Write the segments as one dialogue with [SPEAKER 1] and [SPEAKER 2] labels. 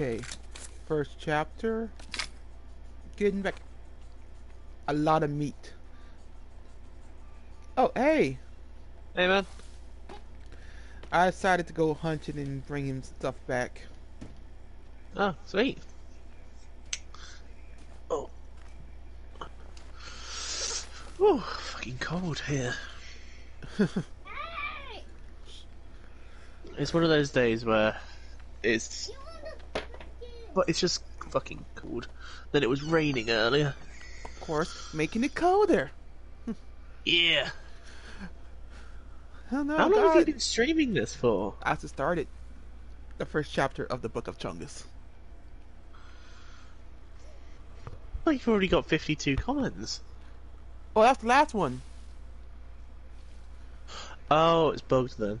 [SPEAKER 1] Okay, first chapter. Getting back a lot of meat. Oh, hey!
[SPEAKER 2] Hey man.
[SPEAKER 1] I decided to go hunting and bring him stuff back.
[SPEAKER 2] Oh, sweet. Oh. Oh, fucking cold here. it's one of those days where it's but it's just fucking cold. Then it was raining earlier.
[SPEAKER 1] Of course, making it colder.
[SPEAKER 2] Yeah.
[SPEAKER 1] Oh no,
[SPEAKER 2] How long have you been streaming this for?
[SPEAKER 1] I just started the first chapter of the Book of Chungus.
[SPEAKER 2] Well, you've already got 52 comments.
[SPEAKER 1] Oh, that's the last one.
[SPEAKER 2] Oh, it's bugged then.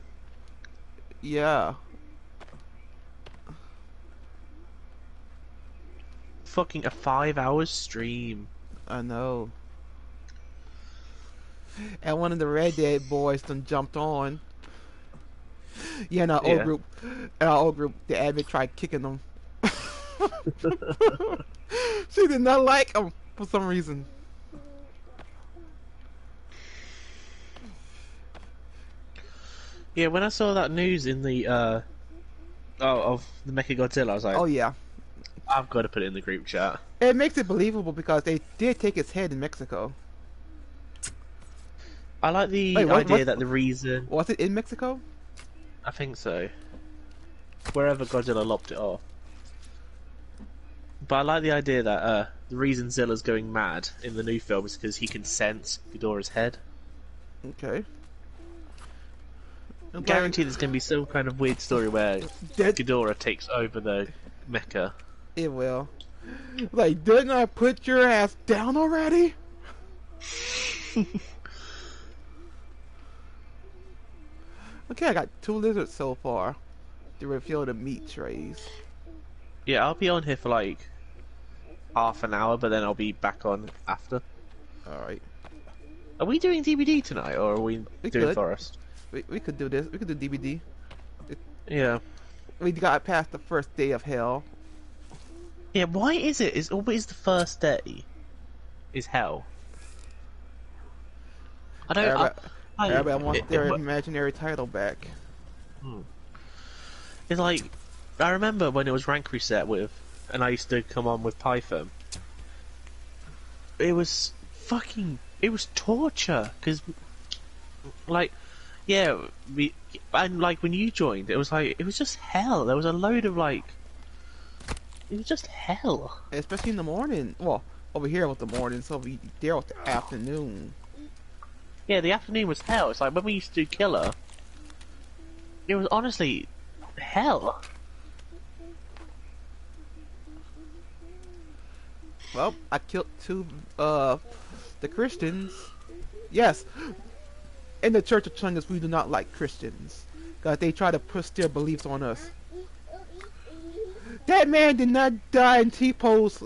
[SPEAKER 1] Yeah.
[SPEAKER 2] Fucking a five hours stream.
[SPEAKER 1] I know. And one of the Red Dead boys done jumped on. Yeah, in our old group, in our old group, the admin tried kicking them. she did not like him for some reason.
[SPEAKER 2] Yeah, when I saw that news in the uh oh of the Mecha Godzilla, I was like,
[SPEAKER 1] Oh yeah,
[SPEAKER 2] I've got to put it in the group chat.
[SPEAKER 1] it makes it believable because they did take its head in Mexico.
[SPEAKER 2] I like the
[SPEAKER 1] Wait, what-
[SPEAKER 2] idea
[SPEAKER 1] what-
[SPEAKER 2] that the reason
[SPEAKER 1] Was it in Mexico?
[SPEAKER 2] I think so. Wherever Godzilla lopped it off. But I like the idea that uh, the reason Zilla's going mad in the new film is because he can sense Ghidorah's head.
[SPEAKER 1] Okay.
[SPEAKER 2] I guarantee there's going to be some kind of weird story where
[SPEAKER 1] That,
[SPEAKER 2] Ghidorah takes over the mecha.
[SPEAKER 1] It will. Like, didn't I put your ass down already? okay, I got two lizards so far to refill the meat trays.
[SPEAKER 2] Yeah, I'll be on here for like half an hour, but then I'll be back on after.
[SPEAKER 1] Alright.
[SPEAKER 2] Are we doing DBD tonight, or are we,
[SPEAKER 1] We
[SPEAKER 2] doing
[SPEAKER 1] could.
[SPEAKER 2] Forest?
[SPEAKER 1] We, we could do this. We could do DBD.
[SPEAKER 2] Yeah.
[SPEAKER 1] We got past the first day of hell.
[SPEAKER 2] Yeah, why is it? it? Is always the first day is hell? I don't.
[SPEAKER 1] Everybody,
[SPEAKER 2] I, I,
[SPEAKER 1] everybody wants
[SPEAKER 2] it-
[SPEAKER 1] their
[SPEAKER 2] it-
[SPEAKER 1] imaginary title back. Hmm.
[SPEAKER 2] It's like I remember when it was rank reset with, and I used to come on with Python. It was fucking. It was torture because, like, yeah, we, and like when you joined, it was like it was just hell. There was a load of like. It was just hell.
[SPEAKER 1] Especially in the morning. Well, over here with the morning, so we there with the afternoon.
[SPEAKER 2] Yeah, the afternoon was hell. It's like when we used to do Killer. It was honestly hell.
[SPEAKER 1] Well, I killed two, uh, the Christians. Yes, in the Church of Chungus, we do not like Christians. Because they try to push their beliefs on us. That man did not die in T-pose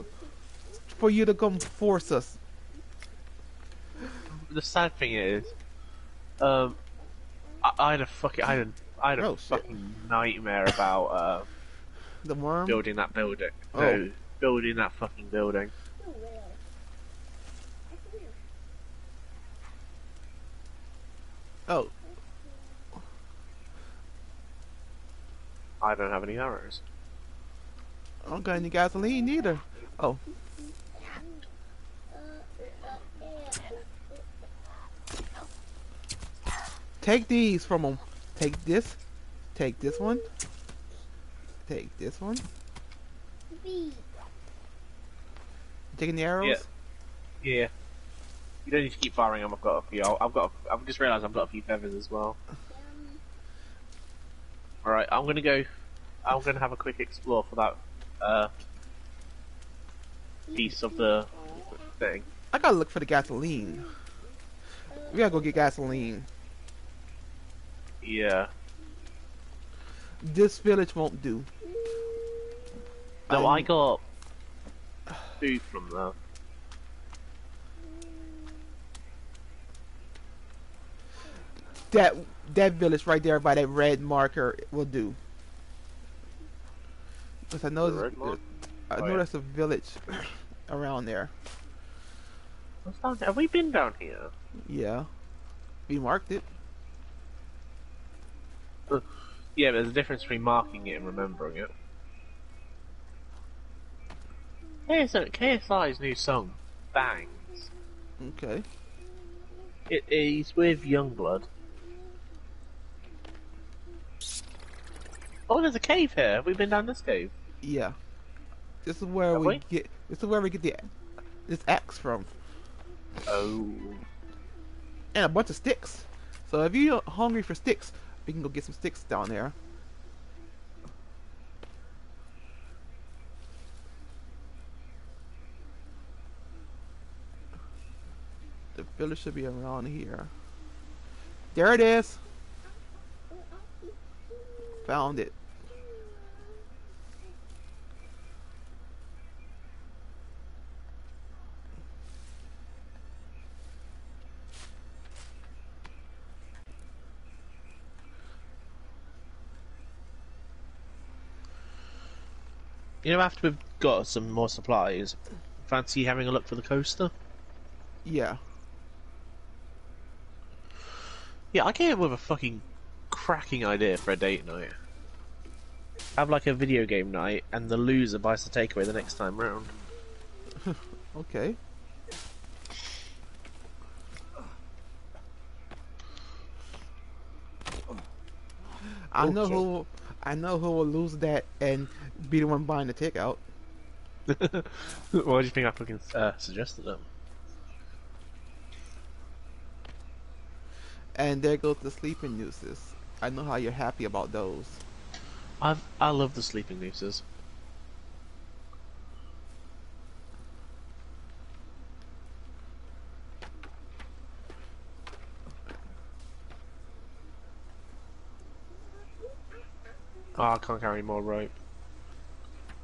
[SPEAKER 1] for you to come force us.
[SPEAKER 2] the sad thing is, um, I, I had a fucking, I had a, I had a
[SPEAKER 1] Oh, shit.
[SPEAKER 2] fucking nightmare about uh,
[SPEAKER 1] The worm?
[SPEAKER 2] building that building.
[SPEAKER 1] Oh.
[SPEAKER 2] No, building that fucking building.
[SPEAKER 1] Oh,
[SPEAKER 2] I don't have any arrows.
[SPEAKER 1] I don't got any gasoline either. Oh. Take these from them. Take this. Take this one. Take this one. Taking the arrows?
[SPEAKER 2] Yeah. Yeah. You don't need to keep firing them. I've got a few. I'll- I've got. A, I've just realised I've got a few feathers as well. All right, I'm gonna go. I'm gonna have a quick explore for that uh, piece of the thing.
[SPEAKER 1] I gotta look for the gasoline. We gotta go get gasoline.
[SPEAKER 2] Yeah.
[SPEAKER 1] This village won't do.
[SPEAKER 2] No, I
[SPEAKER 1] I'm-
[SPEAKER 2] got food from there.
[SPEAKER 1] That that village right there by that red marker will do. Cause I know
[SPEAKER 2] The
[SPEAKER 1] there's-
[SPEAKER 2] mark?
[SPEAKER 1] I
[SPEAKER 2] Oh,
[SPEAKER 1] know
[SPEAKER 2] yeah.
[SPEAKER 1] there's a village around there.
[SPEAKER 2] What's down? Have we been down here?
[SPEAKER 1] Yeah, we marked it.
[SPEAKER 2] Yeah, but there's a difference between marking it and remembering it. A KSI's new song, Bangs.
[SPEAKER 1] Okay.
[SPEAKER 2] It is with Youngblood. Oh, there's a cave here. Have we been down this cave?
[SPEAKER 1] Yeah. This is where
[SPEAKER 2] Have
[SPEAKER 1] we,
[SPEAKER 2] we?
[SPEAKER 1] get. This is where we get the this axe from,
[SPEAKER 2] Oh.
[SPEAKER 1] and a bunch of sticks. So if you're hungry for sticks, we can go get some sticks down there. The village should be around here. There it is. Found it.
[SPEAKER 2] You know, after we've got some more supplies, fancy having a look for the coaster?
[SPEAKER 1] Yeah.
[SPEAKER 2] Yeah, I came up with a fucking cracking idea for a date night. Have like a video game night, and the loser buys the takeaway the next time round.
[SPEAKER 1] Okay. I know who I know who will lose that and be the one buying the takeout.
[SPEAKER 2] Why do you think I fucking uh, suggested them?
[SPEAKER 1] And there goes the sleeping nooses. I know how you're happy about those.
[SPEAKER 2] I've I love the sleeping nooses. Oh, I can't carry any more rope.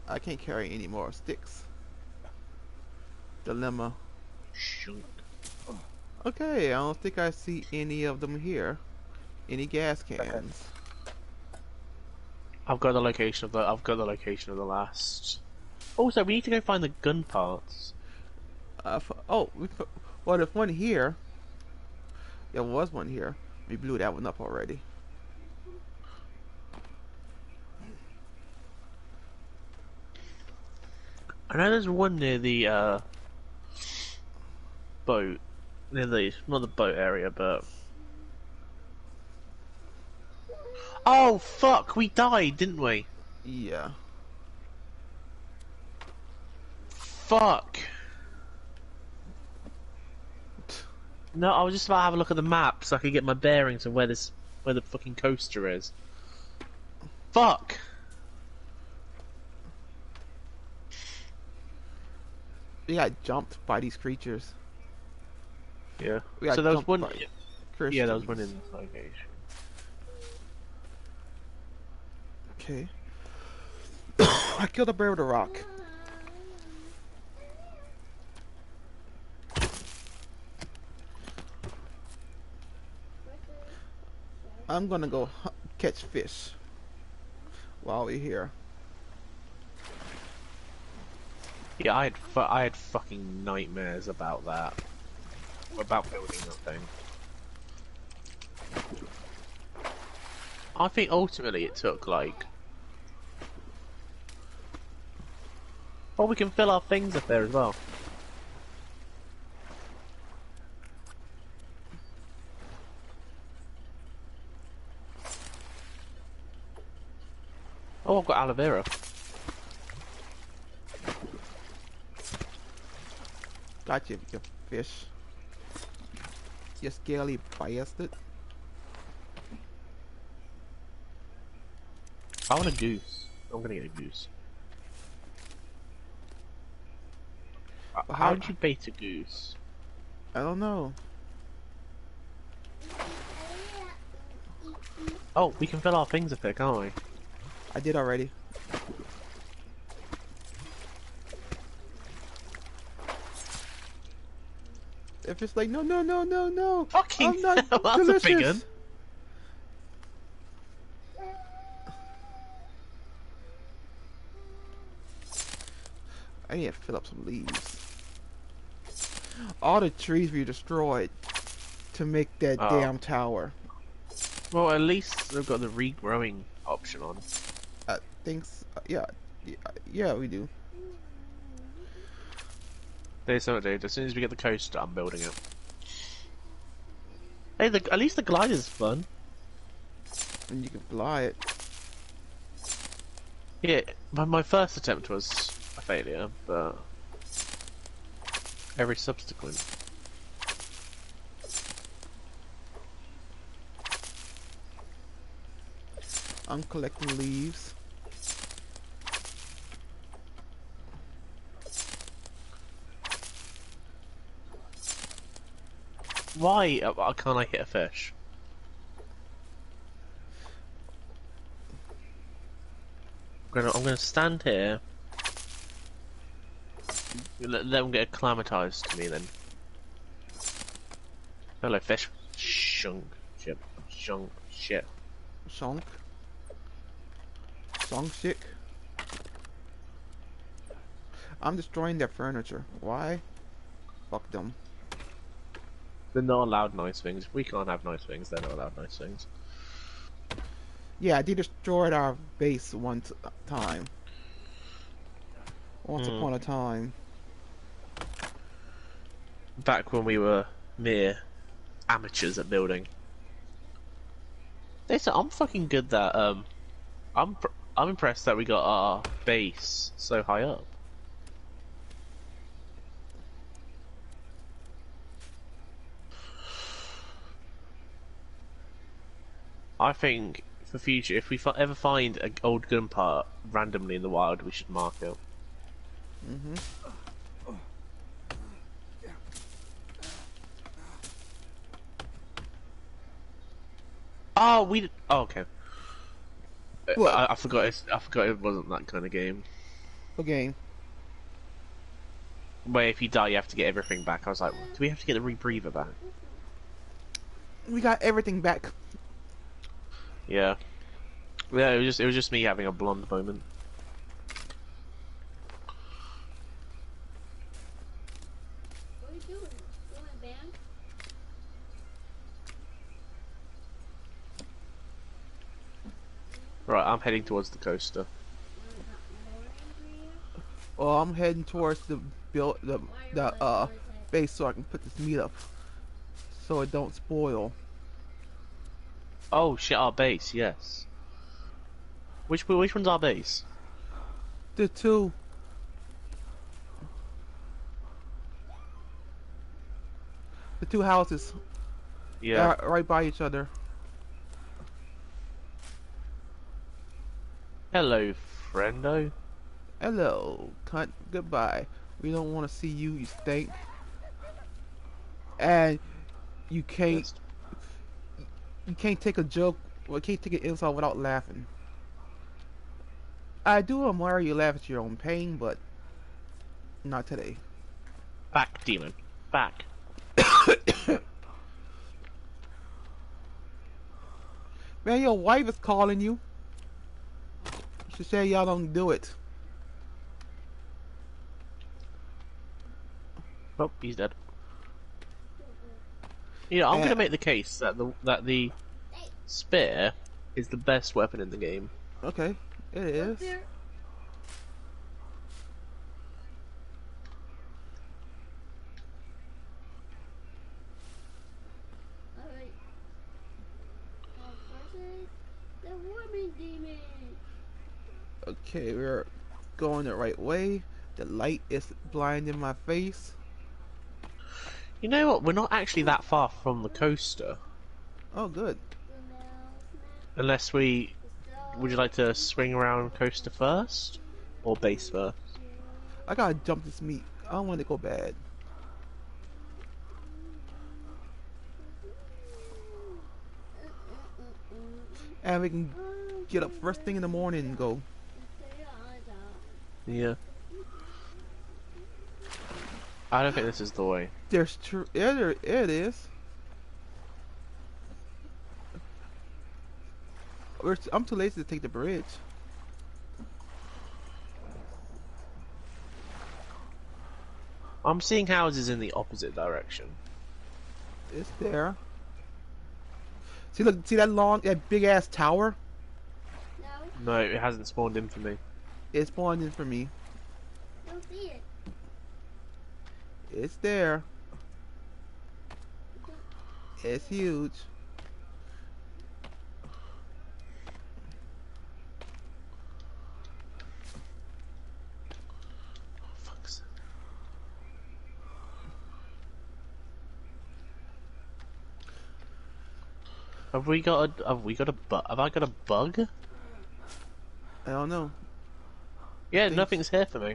[SPEAKER 1] I can't carry any more sticks. Dilemma.
[SPEAKER 2] Shunk.
[SPEAKER 1] Okay, I don't think I see any of them here. Any gas cans.
[SPEAKER 2] I've got the location of the. I've got the location of the last. Also, we need to go find the gun parts.
[SPEAKER 1] Uh, f- oh, we put, well, there's one here. There was one here. We blew that one up already.
[SPEAKER 2] I know there's one near the uh, boat, near the not the boat area, but oh fuck, we died, didn't we?
[SPEAKER 1] Yeah.
[SPEAKER 2] Fuck. No, I was just about to have a look at the map so I could get my bearings of where this, where the fucking coaster is. Fuck.
[SPEAKER 1] We got jumped by these creatures.
[SPEAKER 2] Yeah.
[SPEAKER 1] We got
[SPEAKER 2] So there was one.
[SPEAKER 1] by
[SPEAKER 2] Yeah, there was one in this location.
[SPEAKER 1] Okay. I killed a bear with a rock. I'm gonna go catch fish while we're here.
[SPEAKER 2] Yeah, I had I had fucking nightmares about that. About building that thing. I think ultimately it took like. Oh, we can fill our things up there as well. Oh, I've got aloe vera.
[SPEAKER 1] Got you, fish. you fish. You scaly bastard.
[SPEAKER 2] I want a goose. I'm gonna get a goose. How would you bait a goose?
[SPEAKER 1] I don't know.
[SPEAKER 2] Oh, we can fill our things up there, can't we?
[SPEAKER 1] I did already. If it's like no no no no no
[SPEAKER 2] Fucking
[SPEAKER 1] I'm not
[SPEAKER 2] hell, that's a big
[SPEAKER 1] delicious.
[SPEAKER 2] one.
[SPEAKER 1] I need to fill up some leaves. All the trees were destroyed to make that
[SPEAKER 2] Oh.
[SPEAKER 1] damn tower.
[SPEAKER 2] Well, at least they've got the regrowing option on.
[SPEAKER 1] Uh, I think, s- uh, yeah, yeah, uh, yeah, we do.
[SPEAKER 2] There's something, dude. As soon as we get the coaster, I'm building it. Hey, the, at least the glider's fun.
[SPEAKER 1] And you can fly it.
[SPEAKER 2] Yeah, my, my first attempt was a failure, but every subsequent.
[SPEAKER 1] I'm collecting leaves.
[SPEAKER 2] Why uh, can't I hit a fish? I'm gonna, I'm gonna stand here. Let, them get acclimatized to me then. Hello, fish. Shunk. Shit. Shunk. Shit.
[SPEAKER 1] Shonk. Songshik. I'm destroying their furniture. Why? Fuck them.
[SPEAKER 2] They're not allowed nice things. If we can't have nice things, they're not allowed nice things.
[SPEAKER 1] Yeah, they destroyed our base one time. Once
[SPEAKER 2] Hmm.
[SPEAKER 1] upon a time.
[SPEAKER 2] Back when we were mere amateurs at building. They said I'm fucking good that um, I'm pr- I'm impressed that we got our base so high up. I think for future, if we ever find an old gun part randomly in the wild, we should mark it.
[SPEAKER 1] hmm
[SPEAKER 2] Oh, we. Oh, okay. Uh,
[SPEAKER 1] What?
[SPEAKER 2] I, I forgot. It's, I forgot it wasn't that kind of game
[SPEAKER 1] Okay.
[SPEAKER 2] where if you die, you have to get everything back. I was like, do we have to get the rebreather back?
[SPEAKER 1] We got everything back.
[SPEAKER 2] Yeah. Yeah, it was just it was just me having a blonde moment.
[SPEAKER 3] What are you doing? Doing a band?
[SPEAKER 2] Right, I'm heading towards the coaster.
[SPEAKER 1] Well, I'm heading towards the build the the uh base so I can put this meat up, so it don't spoil.
[SPEAKER 2] Oh shit, our base. Yes. Which which one's our base?
[SPEAKER 1] The two. The two houses
[SPEAKER 2] Yeah.
[SPEAKER 1] right by each other.
[SPEAKER 2] Hello, friendo.
[SPEAKER 1] Hello, cunt. Goodbye. We don't want to see you. You stink. And you can't. You can't take a joke. Well, can't take an insult without laughing. I do admire you laugh at your own pain, but not today.
[SPEAKER 2] Back, demon. Back.
[SPEAKER 1] Man, your wife is calling you. She said y'all don't do it.
[SPEAKER 2] Oh, he's dead. Yeah, I'm
[SPEAKER 1] Uh,
[SPEAKER 2] gonna make the case that the that the spear is the best weapon in the game.
[SPEAKER 1] Okay, it is.
[SPEAKER 3] There. Alright. Versus the warming demon.
[SPEAKER 1] Okay, we're going the right way. The light is blinding my face.
[SPEAKER 2] You know what? We're not actually that far from the coaster,
[SPEAKER 1] Oh, good.
[SPEAKER 2] Unless we. Would you like to swing around coaster first, or base first?
[SPEAKER 1] I gotta jump this meat. I don't want it to go bad. And we can get up first thing in the morning and go.
[SPEAKER 2] Yeah. I don't think this is the way.
[SPEAKER 1] There's true. Yeah, there it is. We're, I'm too lazy to take the bridge.
[SPEAKER 2] I'm seeing houses in the opposite direction.
[SPEAKER 1] It's there. See, look, see that long, that big ass tower?
[SPEAKER 3] No,
[SPEAKER 2] No, it hasn't spawned in for me.
[SPEAKER 1] It spawned in for me.
[SPEAKER 3] don't see it.
[SPEAKER 1] It's there. It's huge.
[SPEAKER 2] Have we got a? Have we got a? Bu- have I got a bug?
[SPEAKER 1] I don't know.
[SPEAKER 2] Yeah, nothing's here for me.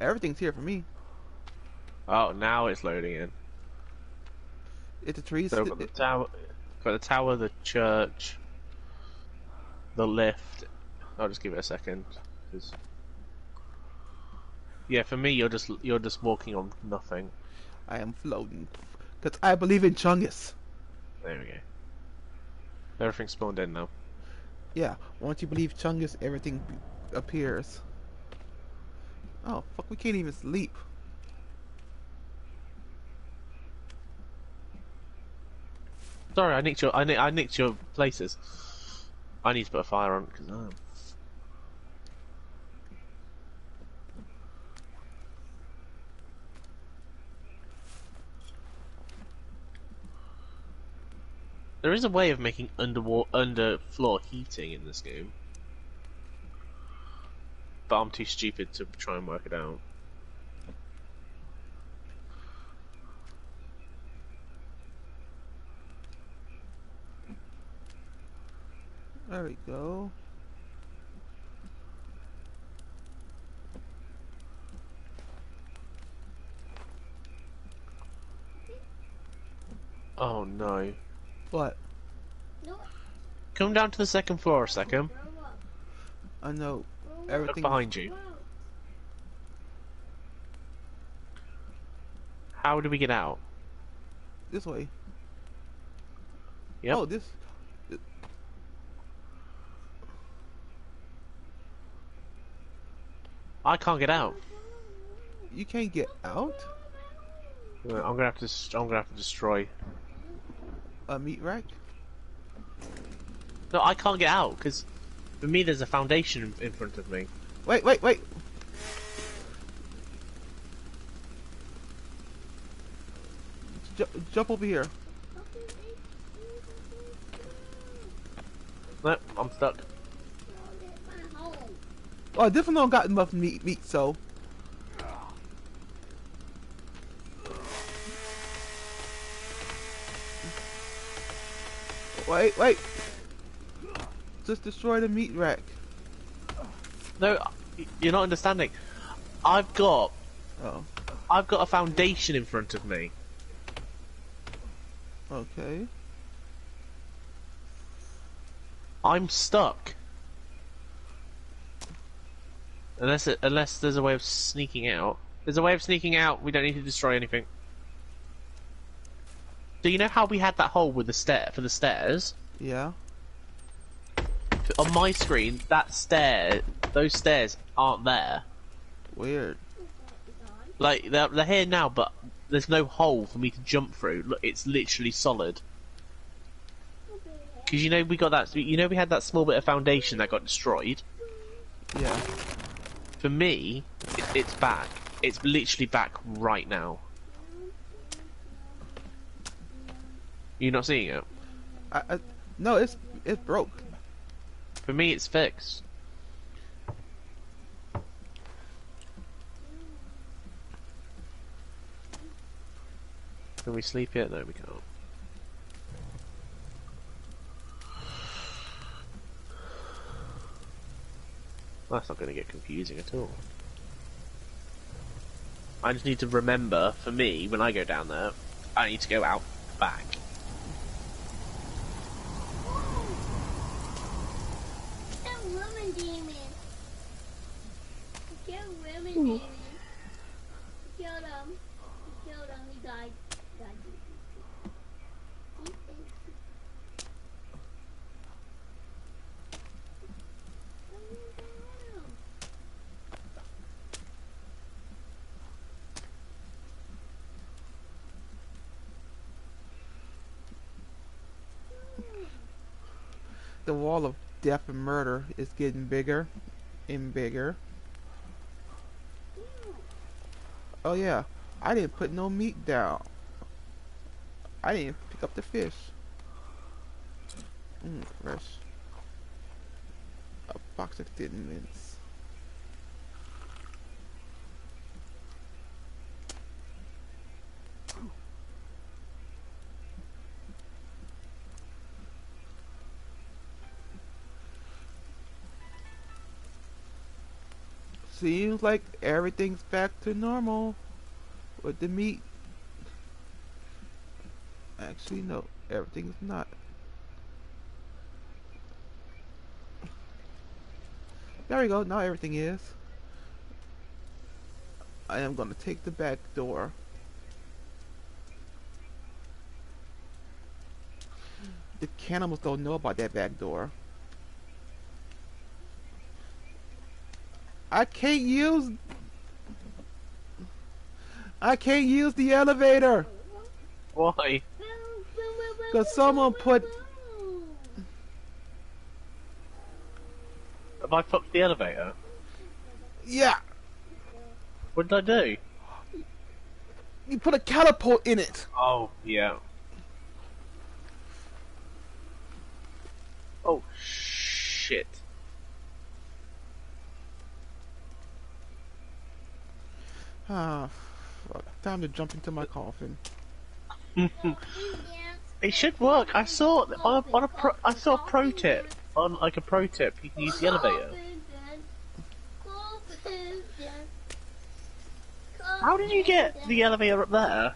[SPEAKER 1] Everything's here for me.
[SPEAKER 2] Oh, now it's loading in.
[SPEAKER 1] It's a tree.
[SPEAKER 2] So I've got the tower, got the tower, the church, the lift. I'll just give it a second. 'cause- Yeah, for me, you're just you're just walking on nothing.
[SPEAKER 1] I am floating. Because I believe in Chungus.
[SPEAKER 2] There we go. Everything's spawned in now.
[SPEAKER 1] Yeah, once you believe Chungus, everything appears. Oh, fuck, we can't even sleep.
[SPEAKER 2] Sorry, I nicked your I, nick, I nicked your places. I need to put a fire on because I'm. There is a way of making underwater underfloor heating in this game, but I'm too stupid to try and work it out.
[SPEAKER 1] There we go.
[SPEAKER 2] Oh no!
[SPEAKER 1] What?
[SPEAKER 3] No,
[SPEAKER 2] Come down to the second floor a second.
[SPEAKER 3] grow up.
[SPEAKER 1] I know.
[SPEAKER 3] Up.
[SPEAKER 2] Look
[SPEAKER 1] Everything.
[SPEAKER 2] behind you. How do we get out?
[SPEAKER 1] This way.
[SPEAKER 2] Yep.
[SPEAKER 1] Oh, this.
[SPEAKER 2] I can't get out.
[SPEAKER 1] You can't get out?
[SPEAKER 2] I'm gonna have to. I'm gonna have to destroy.
[SPEAKER 1] A meat rack?
[SPEAKER 2] No, I can't get out because for me there's a foundation in- front of me.
[SPEAKER 1] Wait, wait, wait. Ju- jump over here.
[SPEAKER 2] No, I'm stuck.
[SPEAKER 1] Oh, this one don't got enough meat, meat, so. Wait, wait. Just destroy the meat rack.
[SPEAKER 2] No, you're not understanding. I've got.
[SPEAKER 1] Oh,
[SPEAKER 2] I've got a foundation in front of me.
[SPEAKER 1] okay.
[SPEAKER 2] I'm stuck. Unless it, unless there's a way of sneaking out. There's a way of sneaking out. We don't need to destroy anything. Do you know how we had that hole with the stair for the stairs?
[SPEAKER 1] Yeah.
[SPEAKER 2] On my screen, that stair, those stairs aren't there.
[SPEAKER 1] Weird.
[SPEAKER 2] Like they're, they're here now, but there's no hole for me to jump through. Look, it's literally solid. Because you know we got that. You know we had that small bit of foundation that got destroyed.
[SPEAKER 1] Yeah.
[SPEAKER 2] For me, it, it's back. It's literally back right now. You're not seeing it.
[SPEAKER 1] I, I no, it's it's broke.
[SPEAKER 2] For me, it's fixed. Can we sleep yet? No, we can't. That's not going to get confusing at all. I just need to remember, for me, when I go down there, I need to go out back.
[SPEAKER 3] That woman demon. You killed women demon. You killed him. You killed him. He died. He died. He thinks-
[SPEAKER 1] the wall of death and murder is getting bigger and bigger. Oh yeah, I didn't put no meat down. I didn't pick up the fish. Mmm, fresh. A box of thin mints. Seems like everything's back to normal with the meat. Actually, no, everything's not. There we go, now everything is. I am gonna take the back door. The cannibals don't know about that back door. I can't use I can't use the elevator
[SPEAKER 2] Why?
[SPEAKER 1] because someone put
[SPEAKER 2] Have I fucked the elevator?
[SPEAKER 1] yeah
[SPEAKER 2] What did I do?
[SPEAKER 1] you put a catapult in it.
[SPEAKER 2] Oh, yeah. Oh, shit.
[SPEAKER 1] Ah, fuck. Time to jump into my coffin.
[SPEAKER 2] It should work. I saw on a, on a pro, I saw a pro tip on like a pro tip. You can use the elevator. How did you get the elevator up there?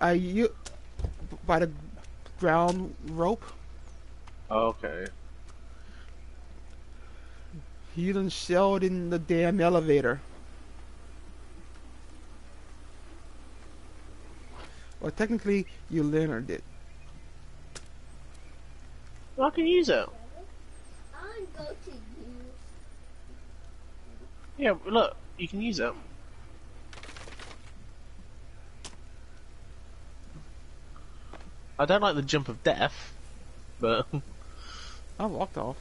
[SPEAKER 1] I you by the ground rope.
[SPEAKER 2] Okay.
[SPEAKER 1] He done shelled in the damn elevator. Well, technically, you Leonard it.
[SPEAKER 2] Well, I can use it.
[SPEAKER 3] I'm going to use.
[SPEAKER 2] Yeah, look, you can use it. I don't like the jump of death, but
[SPEAKER 1] I walked off.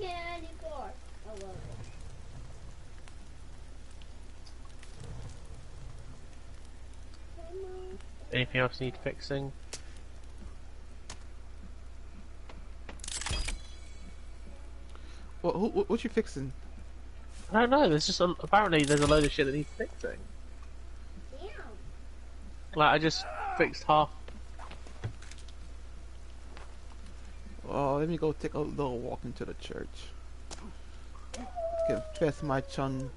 [SPEAKER 3] Candy bar. I love it. Come on.
[SPEAKER 2] anything else need fixing?
[SPEAKER 1] Well, who, who- what you fixing?
[SPEAKER 2] I don't know. There's just a, apparently there's a load of shit that needs fixing.
[SPEAKER 3] Damn.
[SPEAKER 2] Like I just fixed half.
[SPEAKER 1] Oh, let me go take a little walk into the church. Confess my chung.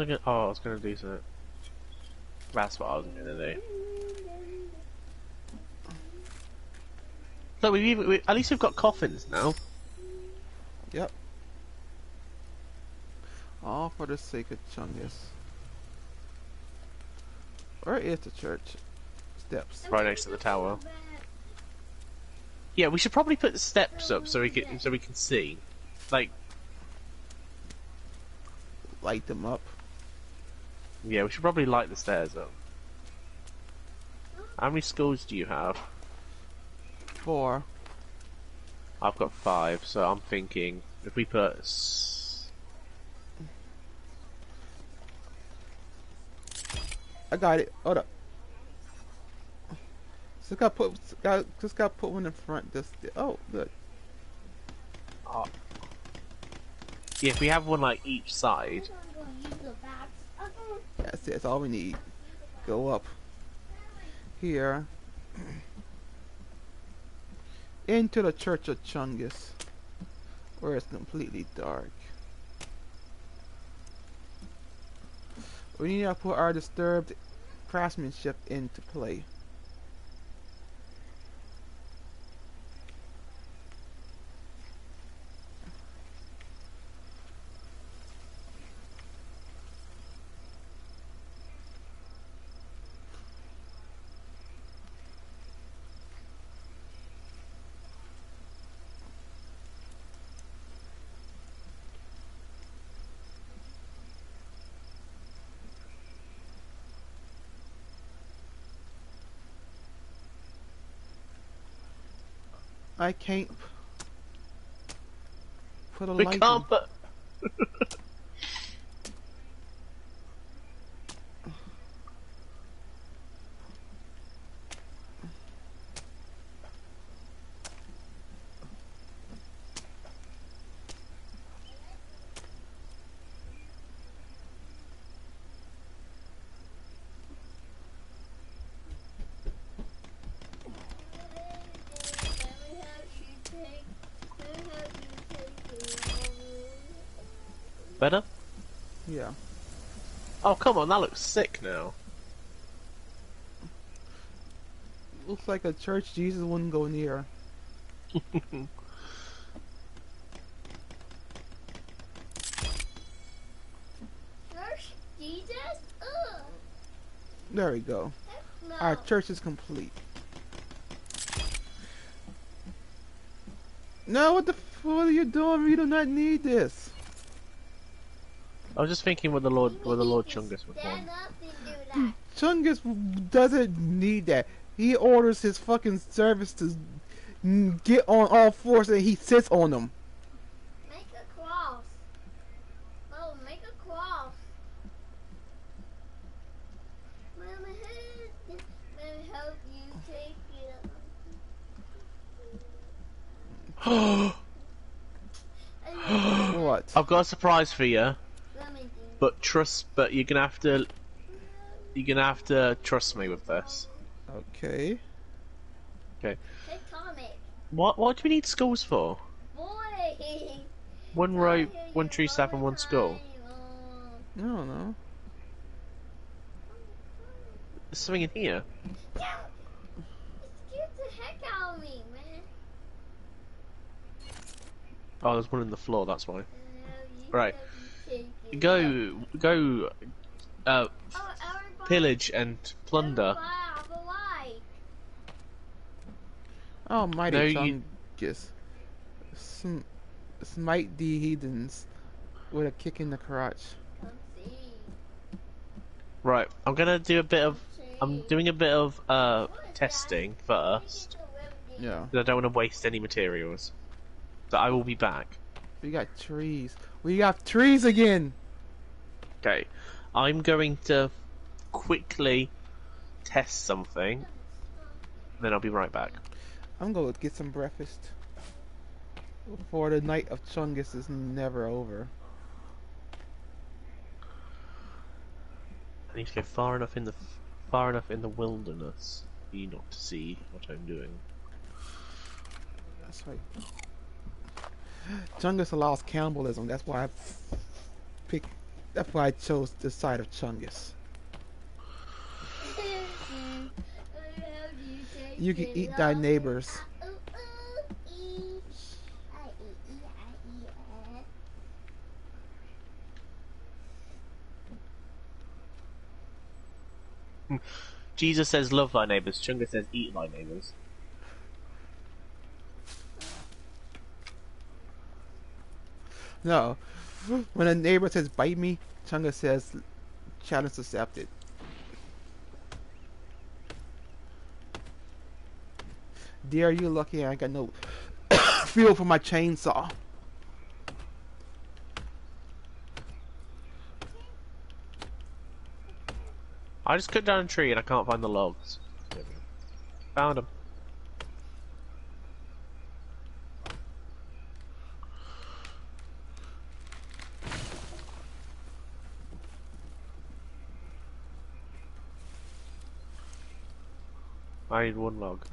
[SPEAKER 2] Was I gonna? Oh, I was gonna do something. That's what I was gonna do. Look, we've even, we, at least we've got coffins now.
[SPEAKER 1] Yep. All for the sake of Chungus. Where is the church? Steps.
[SPEAKER 2] Right next to the tower. Yeah, we should probably put the steps up so we can so we can see. Like,
[SPEAKER 1] Light them up.
[SPEAKER 2] Yeah, we should probably light the stairs up. How many skulls do you have?
[SPEAKER 1] Four.
[SPEAKER 2] I've got five, so I'm thinking if we put. s-
[SPEAKER 1] I got it. Hold up. Just got put. Got, just got put one in front. Just oh, good.
[SPEAKER 2] Uh, yeah, if we have one like each side.
[SPEAKER 1] That's it. That's all we need. Go up here into the Church of Chungus, where it's completely dark. We need to put our disturbed craftsmanship into play. I can't put a
[SPEAKER 2] We
[SPEAKER 1] light.
[SPEAKER 2] can't
[SPEAKER 1] in.
[SPEAKER 2] put. Better?
[SPEAKER 1] Yeah.
[SPEAKER 2] Oh, come on, that looks sick now.
[SPEAKER 1] Looks like a church Jesus wouldn't go near.
[SPEAKER 3] Church Jesus? Ugh.
[SPEAKER 1] There we go.
[SPEAKER 3] No.
[SPEAKER 1] Our church is complete. No, what the f- what are you doing? We do not need this.
[SPEAKER 2] I was just thinking what the Lord,
[SPEAKER 3] You
[SPEAKER 2] what the Lord
[SPEAKER 3] to
[SPEAKER 2] Chungus would
[SPEAKER 3] stand
[SPEAKER 2] want.
[SPEAKER 3] up and do that.
[SPEAKER 1] Chungus doesn't need that. He orders his fucking servants to get on all fours and he sits on them.
[SPEAKER 3] Make a cross. Oh, make a cross. Mama, help, let me help you take it. And
[SPEAKER 1] What?
[SPEAKER 2] I've got a surprise for you,
[SPEAKER 3] let me do
[SPEAKER 2] but trust, but you're gonna have to, you're gonna have to trust me with this.
[SPEAKER 1] Okay.
[SPEAKER 3] Take comic.
[SPEAKER 2] What, what do we need skulls for?
[SPEAKER 3] Boy.
[SPEAKER 2] One rope, one tree staff, and one skull.
[SPEAKER 1] I don't know.
[SPEAKER 2] There's something in here.
[SPEAKER 3] It the heck out of me, man.
[SPEAKER 2] Oh, there's one in the floor. That's why.
[SPEAKER 3] Oh, you
[SPEAKER 2] Right.
[SPEAKER 3] Have to.
[SPEAKER 2] Go, go, uh,
[SPEAKER 3] Oh,
[SPEAKER 2] pillage and plunder.
[SPEAKER 3] everybody have a light.
[SPEAKER 1] Oh, mighty
[SPEAKER 2] No, you-
[SPEAKER 1] Sm- smite the heathens with a kick in the crotch.
[SPEAKER 2] Right, I'm gonna do a bit of. I'm doing a bit of uh testing
[SPEAKER 3] that?
[SPEAKER 2] first.
[SPEAKER 1] Yeah.
[SPEAKER 2] 'cause I don't want to waste any materials. So I will be back.
[SPEAKER 1] We got trees. We got trees again.
[SPEAKER 2] Okay, I'm going to quickly test something. Then I'll be right back.
[SPEAKER 1] I'm gonna get some breakfast. Before the night of Chungus is never over.
[SPEAKER 2] I need to go far enough in the far enough in the wilderness for you not to see what I'm doing.
[SPEAKER 1] That's right. Chungus allows cannibalism. That's why I picked. That's why I chose the side of Chungus. You can eat thy neighbors.
[SPEAKER 2] Jesus says, "Love thy neighbors." Chungus says, "Eat thy neighbors."
[SPEAKER 1] No. When a neighbor says bite me, Chungus says challenge accepted. Dear, you lucky I got no fuel for my chainsaw.
[SPEAKER 2] I just cut down a tree and I can't find the logs. Found them. I need one log.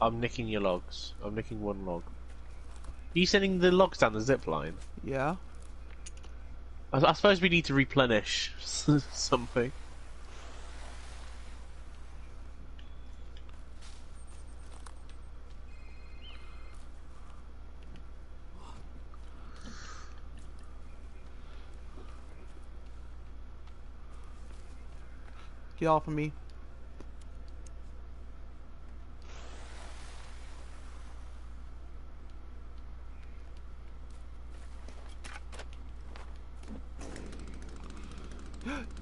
[SPEAKER 2] I'm nicking your logs. I'm nicking one log. Are you sending the logs down the zip line?
[SPEAKER 1] Yeah.
[SPEAKER 2] I, I suppose we need to replenish something.
[SPEAKER 1] Get off of me.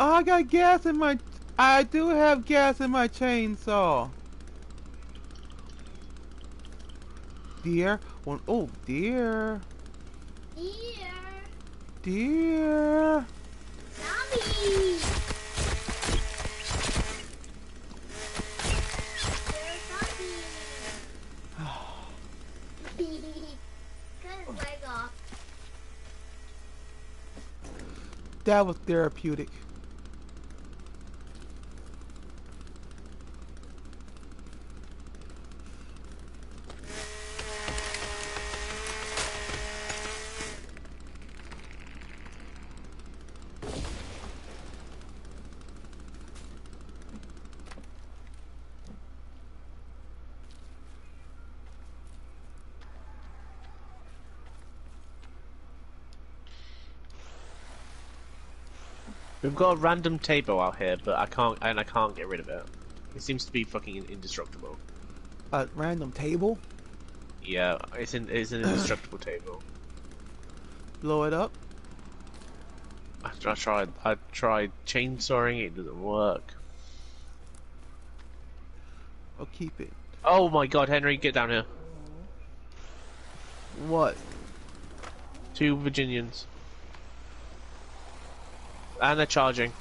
[SPEAKER 1] Oh, I got gas in my. I do have gas in my chainsaw. deer. One oh deer.
[SPEAKER 3] Deer.
[SPEAKER 1] Deer.
[SPEAKER 3] Zombie. There's zombie. Cut his leg off.
[SPEAKER 1] That was therapeutic.
[SPEAKER 2] Got a random table out here, but I can't and I can't get rid of it. It seems to be fucking indestructible.
[SPEAKER 1] A random table.
[SPEAKER 2] Yeah, it's in it's an indestructible table.
[SPEAKER 1] Blow it up.
[SPEAKER 2] I, I tried I tried chainsawing it, doesn't work.
[SPEAKER 1] Or keep it.
[SPEAKER 2] Oh my god, Henry, get down here.
[SPEAKER 1] What?
[SPEAKER 2] Two Virginians. And they're charging.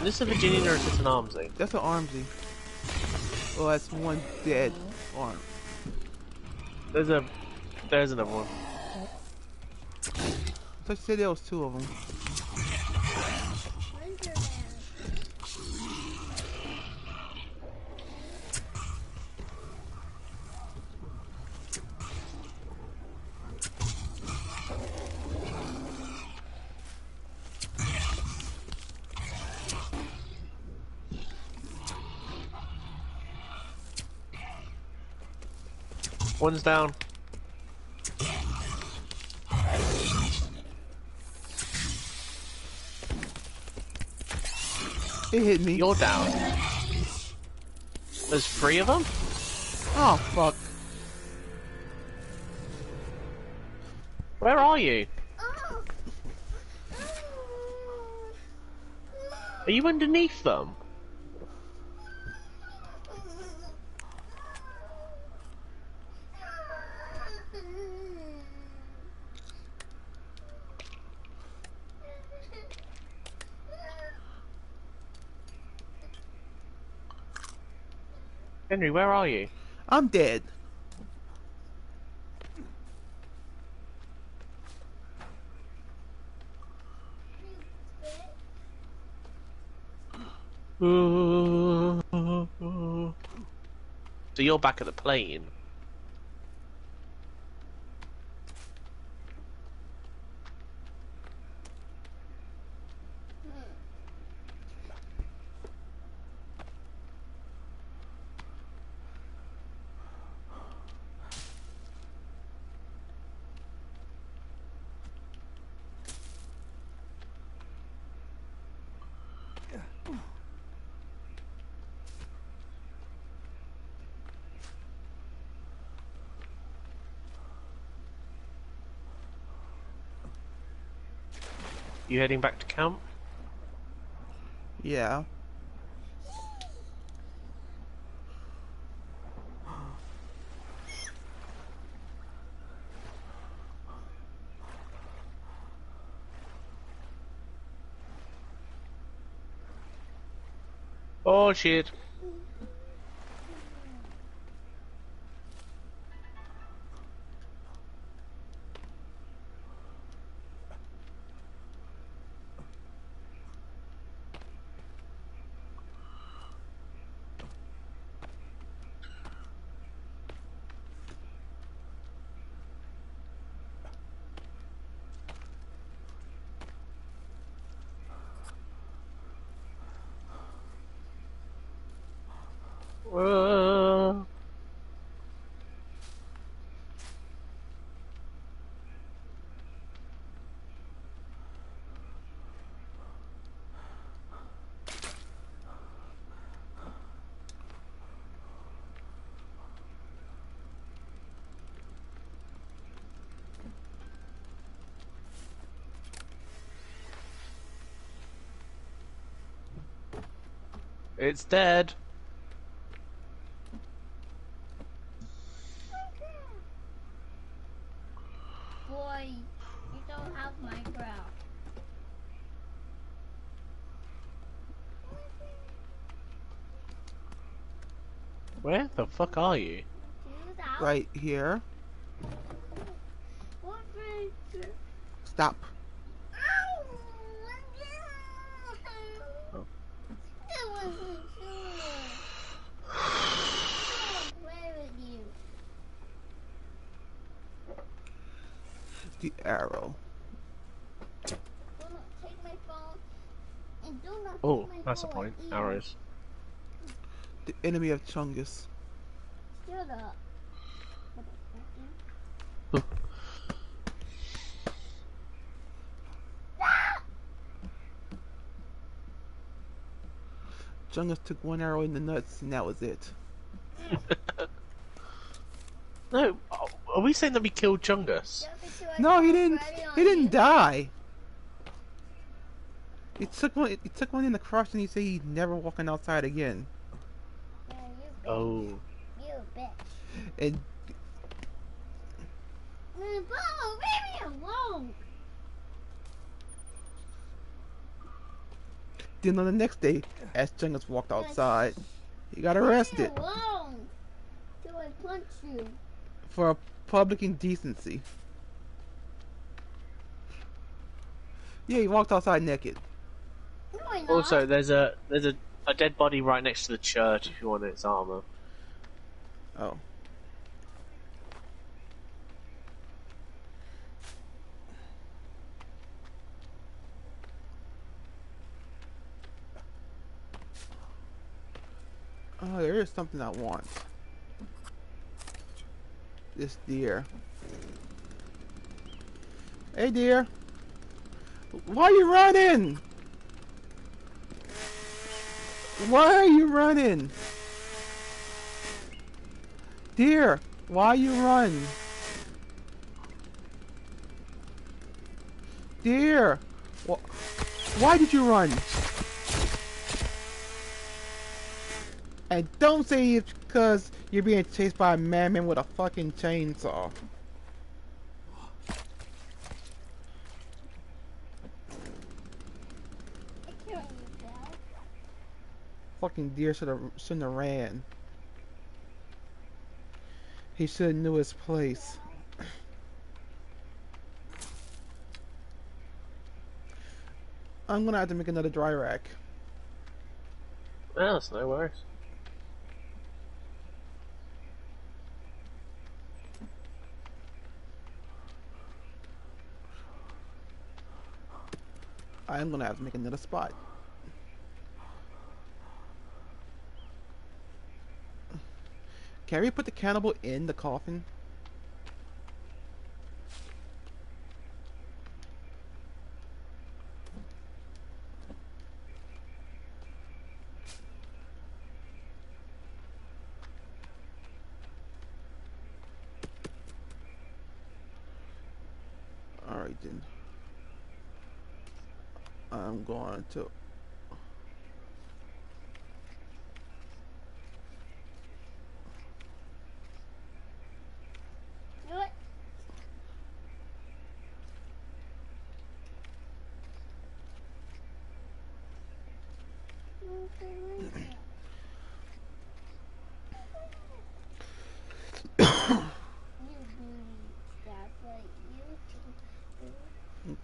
[SPEAKER 2] Is this a Virginian or is this an armsy?
[SPEAKER 1] That's an armsy. Oh, that's one dead arm.
[SPEAKER 2] There's a there's another one.
[SPEAKER 1] I said there was two of them.
[SPEAKER 2] One's down.
[SPEAKER 1] It hit me.
[SPEAKER 2] You're down. There's three of them?
[SPEAKER 1] Oh fuck.
[SPEAKER 2] Where are you?
[SPEAKER 3] Oh. oh, oh.
[SPEAKER 2] Are you underneath them? Henry, where are you?
[SPEAKER 1] I'm dead.
[SPEAKER 2] So you're back at the plane. You heading back to camp?
[SPEAKER 1] Yeah.
[SPEAKER 2] Oh shit. It's dead. Where the fuck are you?
[SPEAKER 1] Right here. Stop.
[SPEAKER 2] Oh.
[SPEAKER 3] That wasn't fair. I don't play with you.
[SPEAKER 1] The arrow.
[SPEAKER 3] Do not take my phone. And do not
[SPEAKER 2] Oh, that's the
[SPEAKER 3] toy
[SPEAKER 2] point. Arrows.
[SPEAKER 1] The enemy of Chungus.
[SPEAKER 3] Shut up.
[SPEAKER 1] Chungus took one arrow in the nuts and that was it.
[SPEAKER 2] No, are we saying that we killed Chungus?
[SPEAKER 1] No, he didn't. He didn't die. He took one. He took one in the crotch, and he said he's never walking outside again.
[SPEAKER 3] Yeah, you bitch.
[SPEAKER 2] Oh.
[SPEAKER 3] You bitch.
[SPEAKER 1] And
[SPEAKER 3] Man, Bobo, leave me alone.
[SPEAKER 1] then on the next day, as Chungus walked outside, he got
[SPEAKER 3] Leave me
[SPEAKER 1] arrested
[SPEAKER 3] alone. Till I punch you.
[SPEAKER 1] for public indecency. Yeah, he walked outside naked.
[SPEAKER 3] No, I oh, not.
[SPEAKER 2] Also, there's a there's a, a dead body right next to the church if you want its armor.
[SPEAKER 1] Oh. Oh, there is something I want. This deer. Hey, deer. Why are you running? Why are you running? Deer, why you run? Deer, wh why did you run? And don't say it's because you're being chased by a madman with a fucking chainsaw.
[SPEAKER 3] I killed you, Belle.
[SPEAKER 1] Fucking deer should have shouldn't have ran. He should have knew his place. I'm gonna have to make another dry rack.
[SPEAKER 2] Well, that's no worries.
[SPEAKER 1] I'm gonna have to make another spot. Can we put the cannibal in the coffin? Alright then. I'm going to
[SPEAKER 3] Do it. You do stuff like you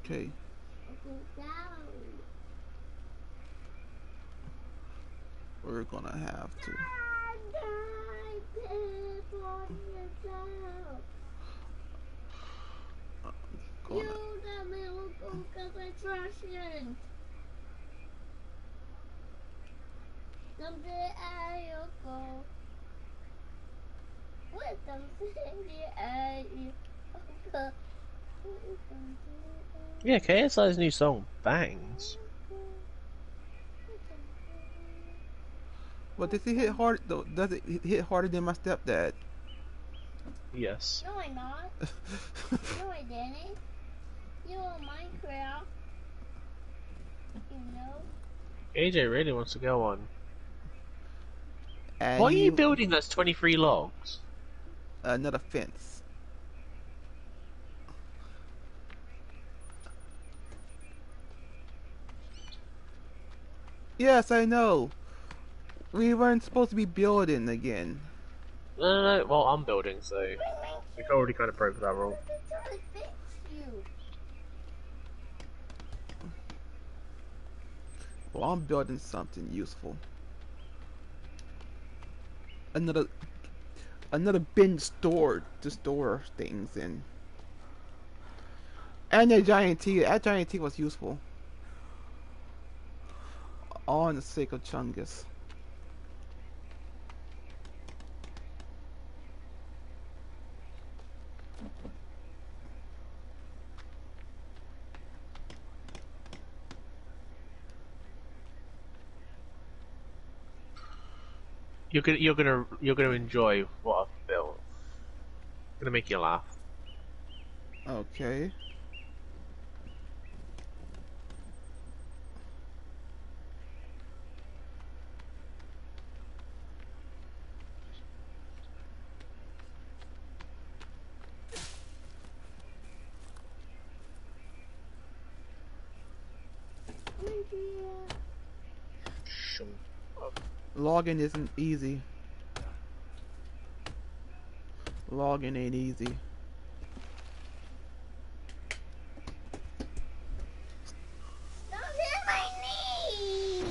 [SPEAKER 1] okay. We're gonna have to
[SPEAKER 3] the little book of attraction. Someday I'll go. With someday I'll go.
[SPEAKER 2] Yeah, KSI's new song bangs.
[SPEAKER 1] but does it hit hard? though? Does it hit harder than my stepdad?
[SPEAKER 2] Yes.
[SPEAKER 3] No, I'm not. No, I didn't. You on Minecraft. You know?
[SPEAKER 2] AJ really wants to go on
[SPEAKER 1] And
[SPEAKER 2] What are you
[SPEAKER 1] he-
[SPEAKER 2] building those 23 logs?
[SPEAKER 1] Another fence. Yes, I know. We weren't supposed to be building again.
[SPEAKER 2] No, no, no. Well, I'm building, so we've already kind of broke that rule.
[SPEAKER 3] I'm trying to fix you.
[SPEAKER 1] Well, I'm building something useful. Another, another bin store to store things in. And a giant T. That giant T was useful. In the sake of Chungus.
[SPEAKER 2] You're gonna, you're gonna, you're gonna enjoy what I've built. gonna make you laugh.
[SPEAKER 1] Okay. Logging isn't easy. Logging ain't easy.
[SPEAKER 3] Don't hit my knee.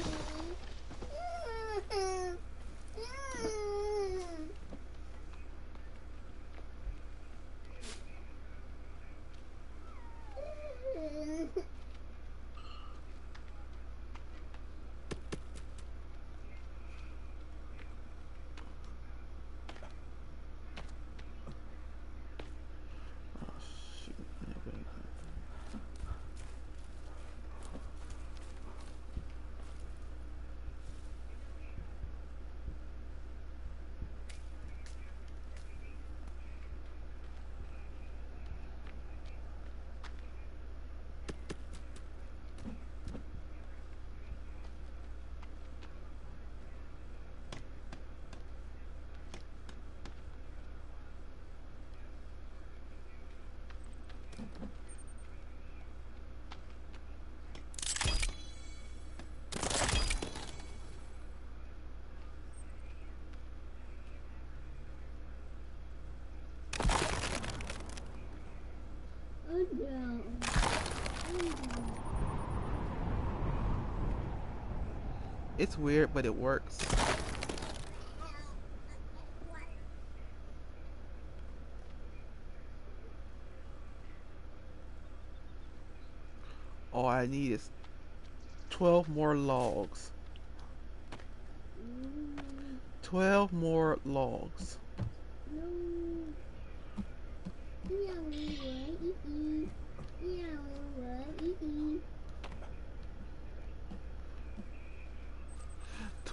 [SPEAKER 1] Oh, shoot. Yeah, wait.
[SPEAKER 3] Oh no.
[SPEAKER 1] It's weird, but it works. All I need is 12 more logs. 12 more logs.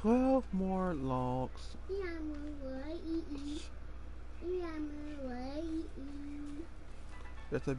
[SPEAKER 1] Twelve more logs. That's a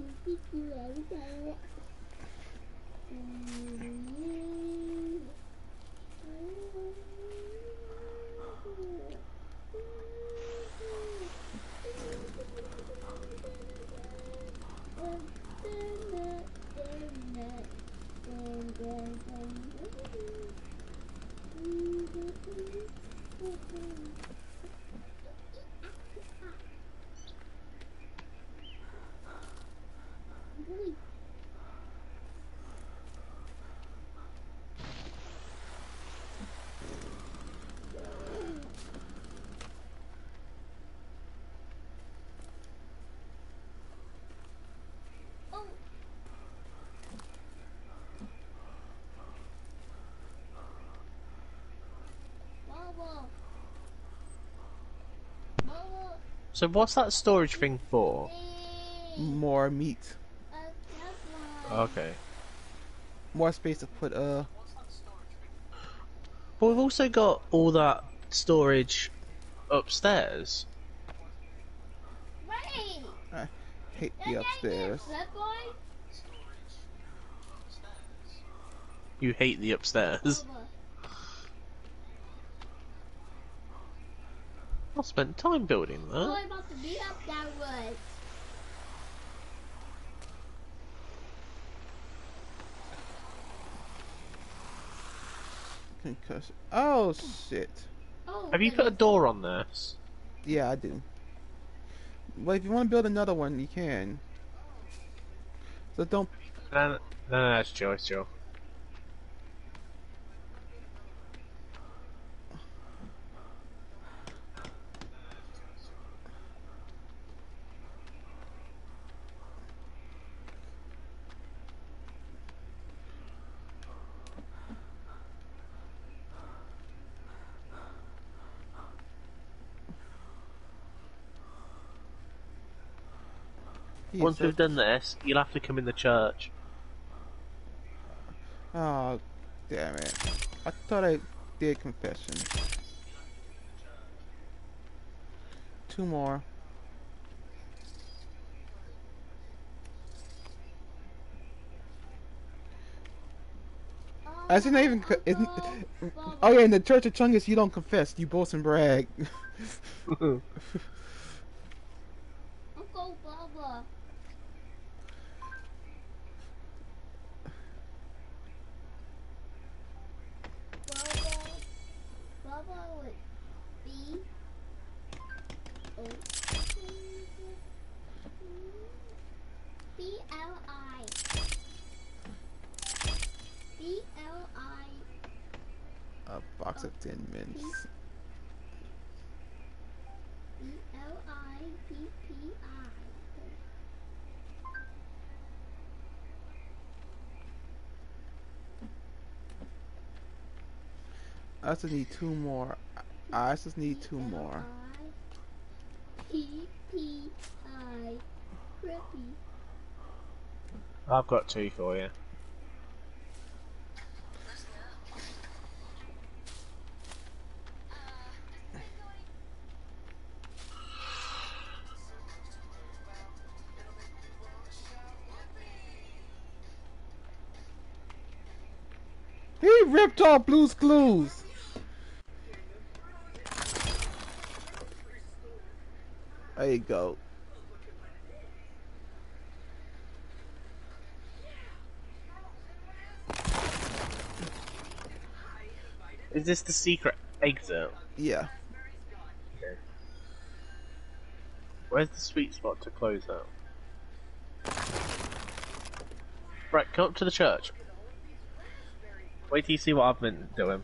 [SPEAKER 3] 你自己玩的
[SPEAKER 2] So what's that storage thing for?
[SPEAKER 1] More meat.
[SPEAKER 3] that's one.
[SPEAKER 2] Okay.
[SPEAKER 1] More space to put uh
[SPEAKER 2] But we've also got all that storage upstairs.
[SPEAKER 3] Wait!
[SPEAKER 1] hate the upstairs.
[SPEAKER 3] did That boy?
[SPEAKER 2] You hate the upstairs. I spent time building that.
[SPEAKER 3] Boy about to beat up that wood.
[SPEAKER 1] Concussion. Oh shit.
[SPEAKER 3] Oh,
[SPEAKER 2] Have you put a door on this?
[SPEAKER 1] Yeah, I do. Well, if you want to build another one, you can. So don't.
[SPEAKER 2] No, no, no, that's chill, it's chill.
[SPEAKER 1] Yeah,
[SPEAKER 2] Once
[SPEAKER 1] so-
[SPEAKER 2] we've done this, you'll have to come in the church.
[SPEAKER 1] Oh, damn it. I thought I did confession. Two more.
[SPEAKER 3] Oh,
[SPEAKER 1] That's not even. Isn't,
[SPEAKER 3] Bubba, Bubba.
[SPEAKER 1] oh yeah, in the Church of Chungus, you don't confess. You boast and brag.
[SPEAKER 3] I.
[SPEAKER 1] A box of Thin Mints.
[SPEAKER 3] B L I P P I.
[SPEAKER 1] I just need two more. I just need two more.
[SPEAKER 3] P P I. Crippy.
[SPEAKER 2] I've got two for you.
[SPEAKER 1] He ripped Blue's Clues. There you go.
[SPEAKER 2] Is this the secret exit?
[SPEAKER 1] Yeah.
[SPEAKER 2] Where's the sweet spot to close out? Right, come up to the church. Wait till you see what I've been doing.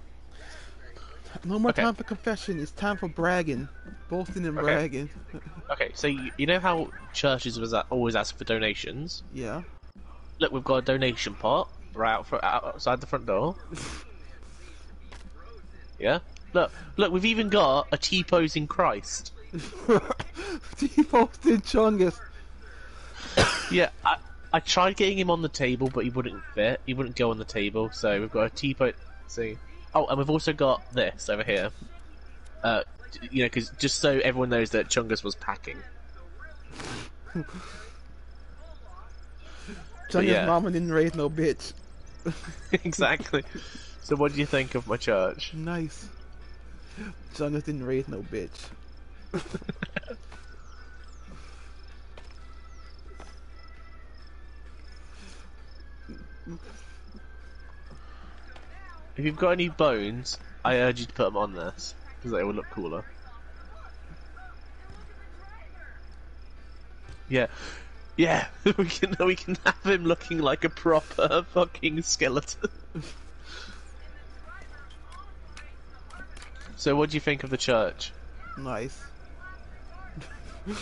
[SPEAKER 1] No more
[SPEAKER 2] Okay.
[SPEAKER 1] time for confession. It's time for bragging. Boasting and
[SPEAKER 2] Okay.
[SPEAKER 1] bragging.
[SPEAKER 2] Okay, so you, you know how churches was a- always ask for donations?
[SPEAKER 1] yeah.
[SPEAKER 2] Look, we've got a donation pot right out for, outside the front door. Yeah. Look, look, we've even got a T posing Christ.
[SPEAKER 1] he posted Chungus.
[SPEAKER 2] Yeah, I, I tried getting him on the table, but he wouldn't fit. He wouldn't go on the table, so we've got a T pose. See. Oh, and we've also got this over here. Uh, you know, because just so everyone knows that Chungus was packing.
[SPEAKER 1] Chungus'
[SPEAKER 2] yeah.
[SPEAKER 1] mama didn't raise no bitch.
[SPEAKER 2] exactly. So, what do you think of my church?
[SPEAKER 1] Nice. Chungus didn't raise no bitch.
[SPEAKER 2] If you've got any bones, I urge you to put them on this because they will look cooler. Yeah, yeah, we can we can have him looking like a proper fucking skeleton. so, what do you think of the church?
[SPEAKER 1] Nice.
[SPEAKER 2] Do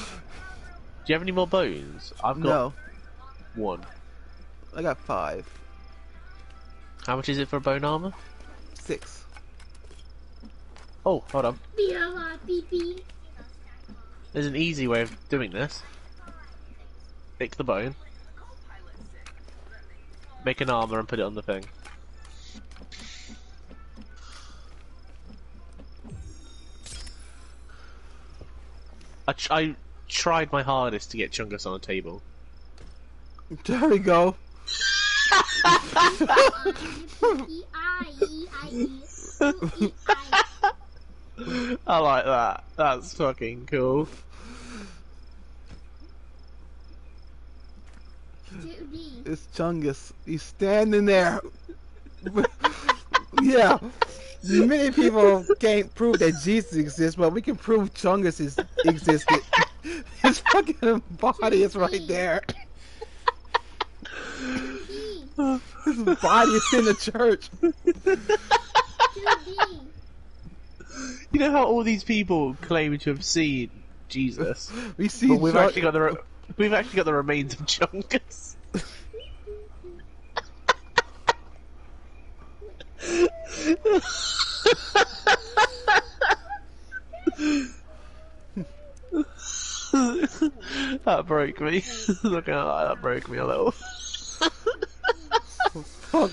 [SPEAKER 2] you have any more bones? I've got
[SPEAKER 1] No,
[SPEAKER 2] one.
[SPEAKER 1] I got five.
[SPEAKER 2] How much is it for bone armor?
[SPEAKER 1] Six.
[SPEAKER 2] Oh, hold on.
[SPEAKER 3] B L I P P.
[SPEAKER 2] There's an easy way of doing this. Pick the bone. Make an armor and put it on the thing. I, tr- I tried my hardest to get Chungus on a table.
[SPEAKER 1] There we go.
[SPEAKER 3] I
[SPEAKER 2] like that. That's fucking cool.
[SPEAKER 1] It's Chungus. He's standing there. yeah. Many people can't prove that Jesus exists, but we can prove Chungus is existed. His fucking body is right there. His body is in the church.
[SPEAKER 2] You know how all these people claim to have seen Jesus,
[SPEAKER 1] We see
[SPEAKER 2] but we've actually got the we've actually got the remains of Chungus. that broke me. Looking at that, that broke me a little.
[SPEAKER 1] Fuck.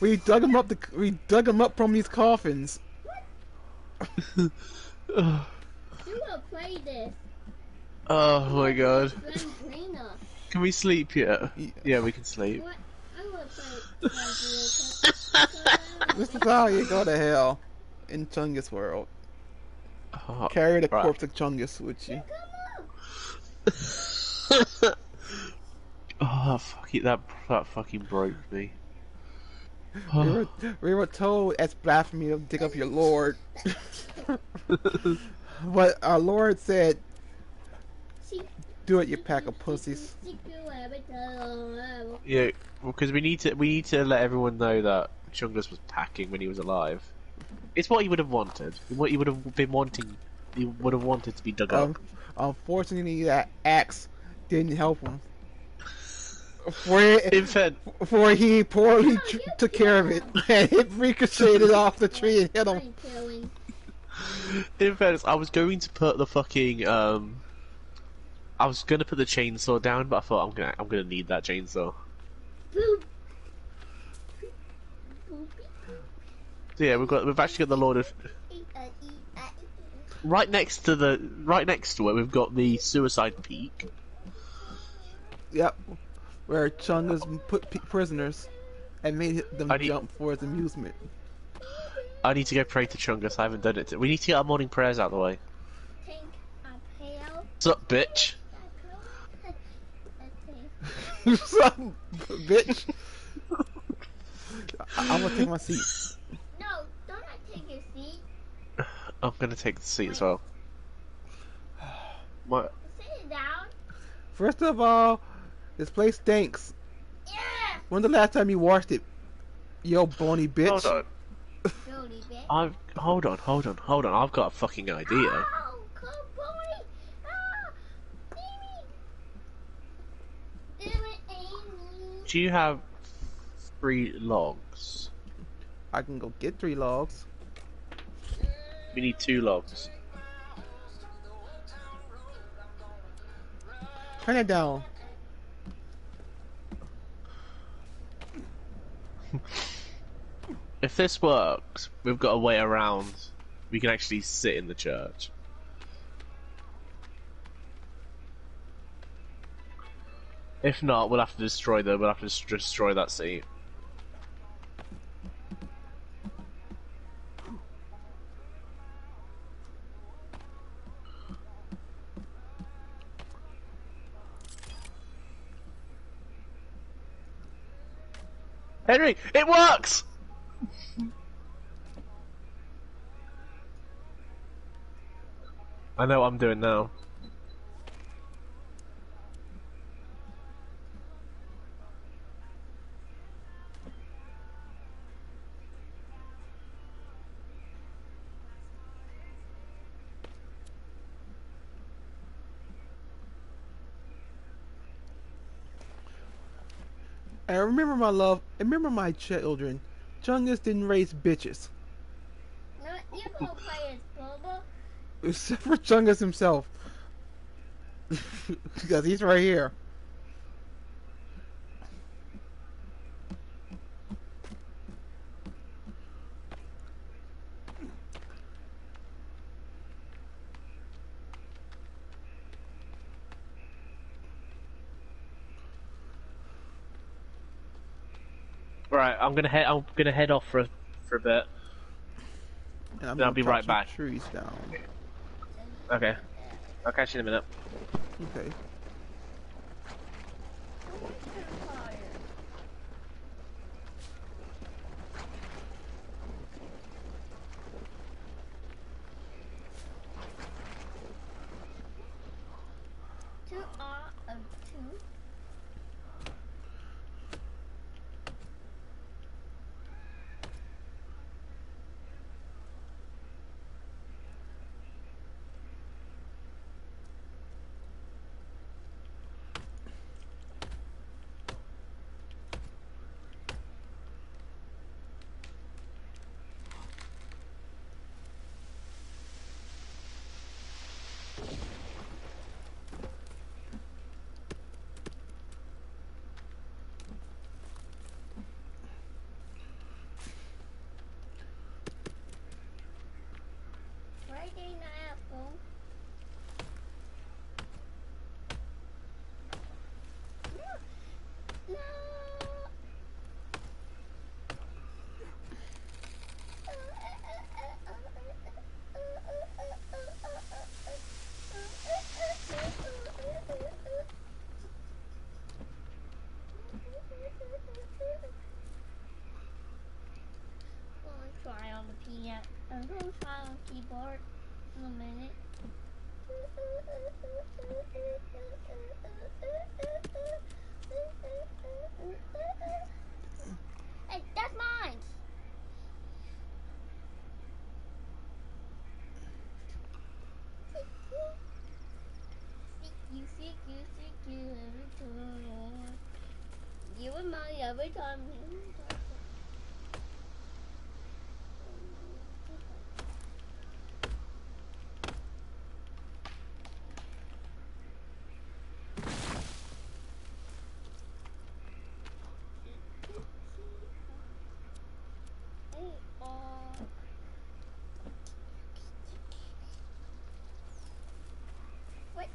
[SPEAKER 1] We dug him up. The, we dug him up from these coffins.
[SPEAKER 3] Who will play this?
[SPEAKER 2] Oh my god. Can we sleep yet? Yeah, we can sleep.
[SPEAKER 3] What? I will play. play
[SPEAKER 1] This is how you go to hell in Chungus world.
[SPEAKER 2] Oh,
[SPEAKER 1] Carry the
[SPEAKER 2] right.
[SPEAKER 1] corpse of Chungus with you.
[SPEAKER 2] oh fuck it, that that fucking broke me.
[SPEAKER 1] We were, we were told as blasphemy to dig up your Lord. but our Lord said, "Do it, you pack of pussies."
[SPEAKER 2] yeah, because we need to we need to let everyone know that Chungus was packing when he was alive. It's what he would have wanted. What he would have been wanting. He would have wanted to be dug
[SPEAKER 1] Um,
[SPEAKER 2] up.
[SPEAKER 1] unfortunately, that axe didn't help him. For it,
[SPEAKER 2] In fact,
[SPEAKER 1] for he poorly tr- took care of it, and it ricocheted off the tree and hit him.
[SPEAKER 2] In fairness, I was going to put the fucking um. I was gonna put the chainsaw down, but I thought I'm gonna I'm gonna need that chainsaw.
[SPEAKER 3] Boop.
[SPEAKER 2] So yeah, we've got we've actually got the Lord of right next to the right next to it. We've got the Suicide Peak.
[SPEAKER 1] Yep, where Chungus put p- prisoners and made them
[SPEAKER 2] need-
[SPEAKER 1] jump for his amusement.
[SPEAKER 2] I need to go pray to Chungus. I haven't done it. We need to get our morning prayers out of the way.
[SPEAKER 3] Take a pail.
[SPEAKER 2] What's up, bitch?
[SPEAKER 3] Okay.
[SPEAKER 1] Son, bitch. I- I'm gonna take my seat.
[SPEAKER 3] No, don't I take your seat.
[SPEAKER 2] I'm gonna take the seat as well. What?
[SPEAKER 3] Sit down.
[SPEAKER 1] First of all, this place stinks.
[SPEAKER 3] Yeah.
[SPEAKER 1] When's the last time you washed it? Yo, bony bitch.
[SPEAKER 2] hold on.
[SPEAKER 3] Jody, bitch.
[SPEAKER 2] I've hold on, hold on, hold on. I've got a fucking idea.
[SPEAKER 3] Oh, come boy. Ah, Amy. Do it, Amy.
[SPEAKER 2] Do you have three logs?
[SPEAKER 1] I can go get three logs.
[SPEAKER 2] We need two logs.
[SPEAKER 1] Turn it down.
[SPEAKER 2] If this works, we've got a way around. We can actually sit in the church. If not, we'll have to destroy the. We'll have to destroy that seat. Works. I know what I'm doing now.
[SPEAKER 1] Remember my love, and remember my children. Chungus didn't raise bitches.
[SPEAKER 3] No, you go play as Bobo.
[SPEAKER 1] Except for Chungus himself. because he's right here.
[SPEAKER 2] Right, I'm gonna head. I'm gonna head off for a, for a bit.
[SPEAKER 1] And I'm
[SPEAKER 2] Then I'll be right back.
[SPEAKER 1] Trees down.
[SPEAKER 2] Okay, I'll catch you in a minute.
[SPEAKER 1] Okay.
[SPEAKER 3] Two R of two. Friday night apple. No. No. I'm gonna try on the piano. Hey, that's mine. You, seek you, and my every time. Hey, uh, what?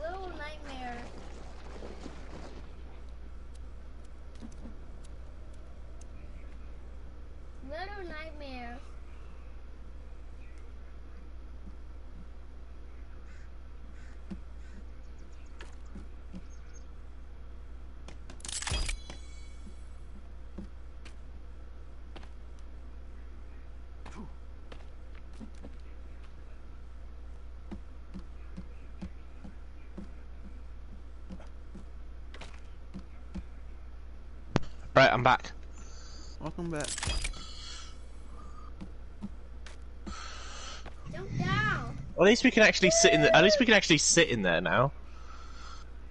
[SPEAKER 3] Little nightmare. Little nightmare.
[SPEAKER 2] Right, I'm back.
[SPEAKER 1] Welcome back.
[SPEAKER 3] Jump down.
[SPEAKER 2] At least we can actually sit in. The, at least we can actually sit in there now.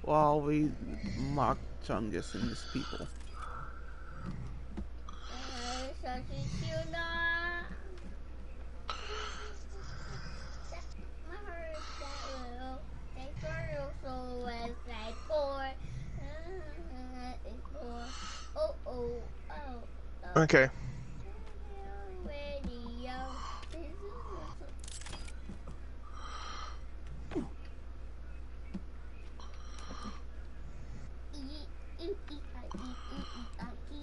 [SPEAKER 1] While we mock Chungus and his people.
[SPEAKER 3] Uh, such a tuna. My heart is that little. They feel so as I pour. Uh, it's pour. Oh, oh, oh, oh.
[SPEAKER 2] Okay.
[SPEAKER 3] Radio. This is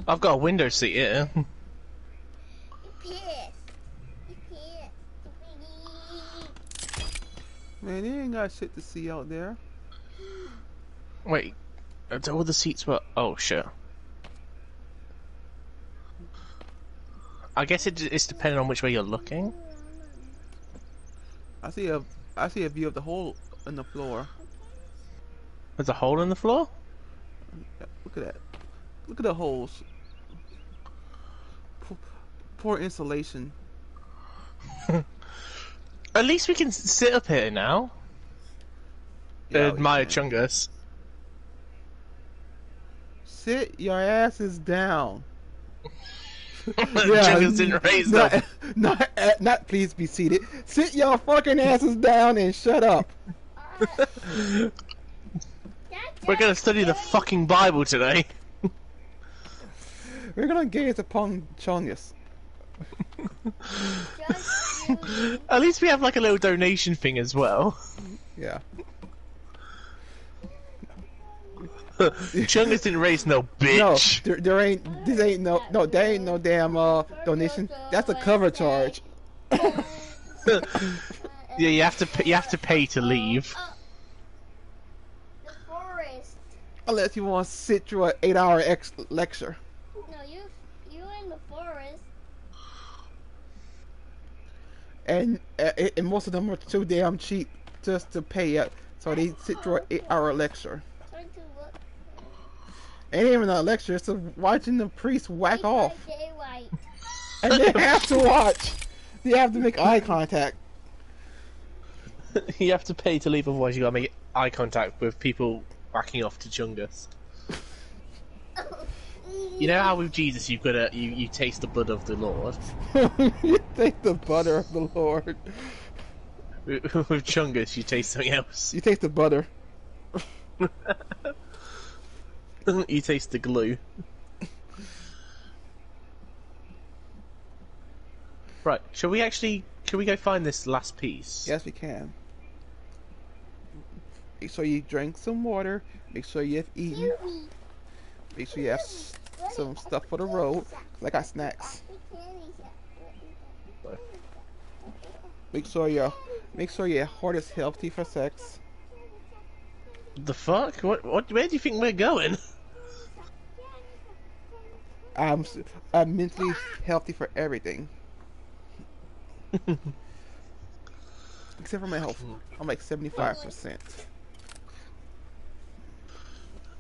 [SPEAKER 2] I've got a window seat here.
[SPEAKER 1] Man, you ain't got shit to see out there.
[SPEAKER 2] Wait, all the seats were. Oh shit. I guess it, it's depending on which way you're looking.
[SPEAKER 1] I see a I see a view of the hole in the floor.
[SPEAKER 2] There's a hole in the floor.
[SPEAKER 1] Look at that. Look at the holes. Poor insulation.
[SPEAKER 2] At least we can sit up here now.
[SPEAKER 1] Yeah,
[SPEAKER 2] Admire
[SPEAKER 1] can.
[SPEAKER 2] Chungus.
[SPEAKER 1] Sit your asses down.
[SPEAKER 2] Chungus didn't raise
[SPEAKER 1] not,
[SPEAKER 2] them.
[SPEAKER 1] Not, uh, not please be seated. Sit your fucking asses down and shut up.
[SPEAKER 2] We're gonna study the fucking Bible today.
[SPEAKER 1] We're gonna gaze upon Chungus.
[SPEAKER 2] At least we have like a little donation thing as well.
[SPEAKER 1] Yeah.
[SPEAKER 2] Chungus didn't raise no
[SPEAKER 1] No,
[SPEAKER 2] bitch.
[SPEAKER 1] there, there ain't. This ain't no. No, there ain't no damn uh donation. That's a cover charge.
[SPEAKER 2] Yeah, you have to pay, you have to pay to leave.
[SPEAKER 1] Unless you want to sit through an eight-hour ex- lecture.
[SPEAKER 3] No, you you in the forest.
[SPEAKER 1] And uh, and most of them are too damn cheap just to pay it, so they sit through an eight-hour lecture.
[SPEAKER 3] Trying to look.
[SPEAKER 1] Ain't even a lecture; it's a watching the priest whack off,
[SPEAKER 3] Daylight.
[SPEAKER 1] and they have to watch. They have to make eye contact.
[SPEAKER 2] you have to pay to leave, otherwise you gotta make eye contact with people whacking off to Chungus. You know how with Jesus you've got to you, you taste the blood of the Lord.
[SPEAKER 1] you take the butter of the Lord.
[SPEAKER 2] With with Chungus you taste something else.
[SPEAKER 1] You taste the butter.
[SPEAKER 2] you taste the glue. Right, shall we actually? Can we go find this last piece?
[SPEAKER 1] Yes, we can. Make sure you drink some water. Make sure you have eaten. Make sure you have s- some stuff for the road. I got snacks. Make sure your make sure your heart is healthy for sex.
[SPEAKER 2] The fuck? What? What? Where do you think we're going?
[SPEAKER 1] I'm I'm mentally healthy for everything. Except for my health. I'm like 75%.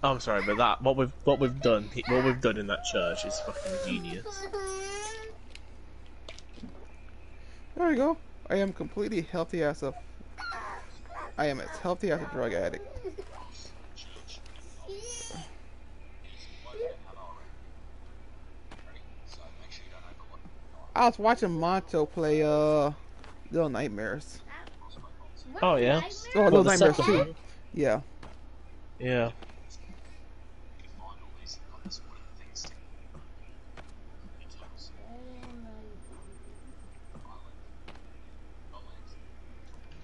[SPEAKER 2] Oh, I'm sorry, but that what we've what we've done what we've done in that church is fucking genius.
[SPEAKER 1] There we go. I am completely healthy as a I am as healthy as a drug addict. I was watching Monto play uh Little Nightmares.
[SPEAKER 2] Oh, yeah?
[SPEAKER 1] Oh, Little
[SPEAKER 2] the
[SPEAKER 1] Nightmares 2. Yeah.
[SPEAKER 2] Yeah.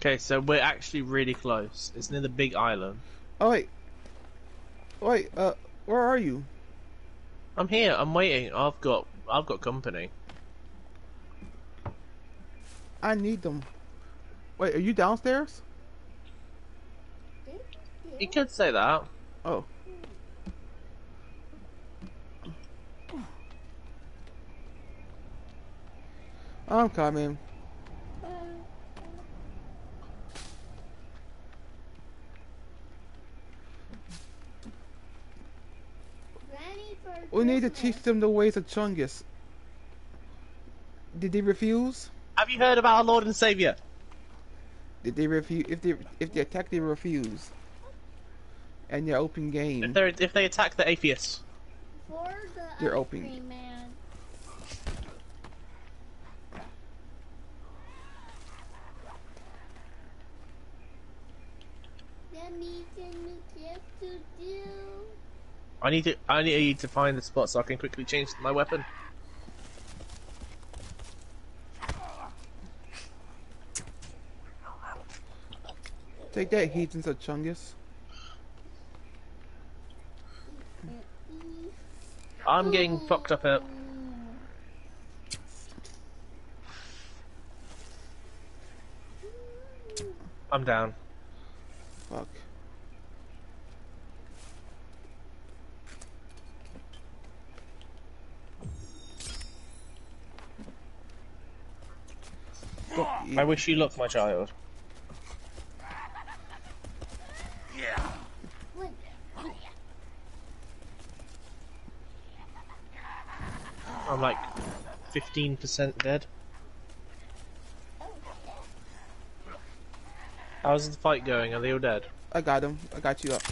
[SPEAKER 2] Okay, so we're actually really close. It's near the big island.
[SPEAKER 1] Oh wait. Wait, uh where are you?
[SPEAKER 2] I'm here. I'm waiting. I've got I've got company.
[SPEAKER 1] I need them. Wait, are you downstairs?
[SPEAKER 2] You could say that.
[SPEAKER 1] Oh. I'm coming. We need to teach them the ways of Chungus. Did they refuse?
[SPEAKER 2] Have you heard about our Lord and Savior?
[SPEAKER 1] Did they refuse? If they if they attack, they refuse. And they're open
[SPEAKER 2] If
[SPEAKER 1] game.
[SPEAKER 2] they if they attack the atheists,
[SPEAKER 3] the
[SPEAKER 1] They're open.
[SPEAKER 3] cream man. That means we have to do.
[SPEAKER 2] I need to I need to find the spot so I can quickly change my weapon.
[SPEAKER 1] Take that, heathens of Chungus.
[SPEAKER 2] I'm getting fucked up out. I'm down.
[SPEAKER 1] Fuck. Fuck you.
[SPEAKER 2] I wish you luck, my child. I'm like fifteen percent dead. How's the fight going? Are they all dead?
[SPEAKER 1] I got him. I got you up.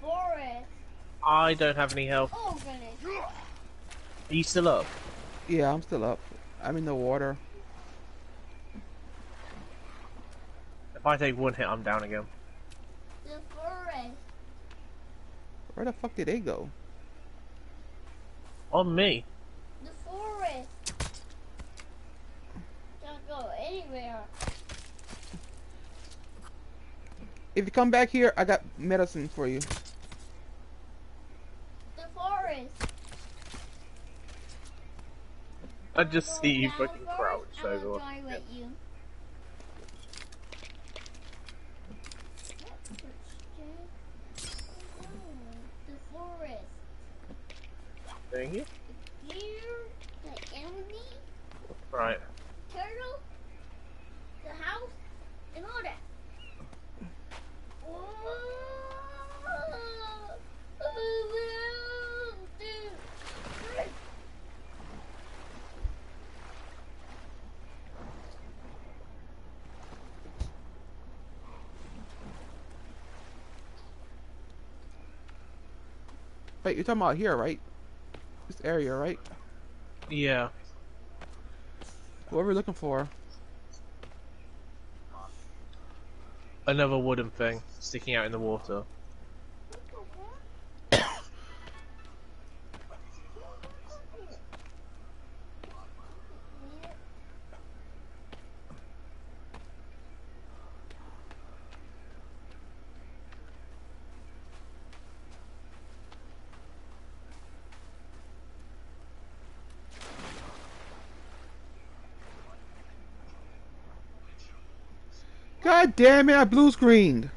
[SPEAKER 3] Forest.
[SPEAKER 2] I don't have any health.
[SPEAKER 3] Oh, goodness.
[SPEAKER 2] Are you still up?
[SPEAKER 1] Yeah, I'm still up. I'm in the water.
[SPEAKER 2] If I take one hit, I'm down again.
[SPEAKER 3] The forest.
[SPEAKER 1] Where the fuck did they go?
[SPEAKER 2] On me.
[SPEAKER 3] The forest. Don't go anywhere.
[SPEAKER 1] If you come back here, I got medicine for you.
[SPEAKER 3] The forest.
[SPEAKER 2] I just see you fucking crouch over.
[SPEAKER 3] join with you. The forest.
[SPEAKER 2] Thank you.
[SPEAKER 3] Here, the enemy,
[SPEAKER 2] Right.
[SPEAKER 3] turtle, the house, and all that.
[SPEAKER 1] Wait, you're talking about here, right? This area, right?
[SPEAKER 2] Yeah.
[SPEAKER 1] What are we looking for?
[SPEAKER 2] Another wooden thing sticking out in the water.
[SPEAKER 1] God damn it, I blue screened.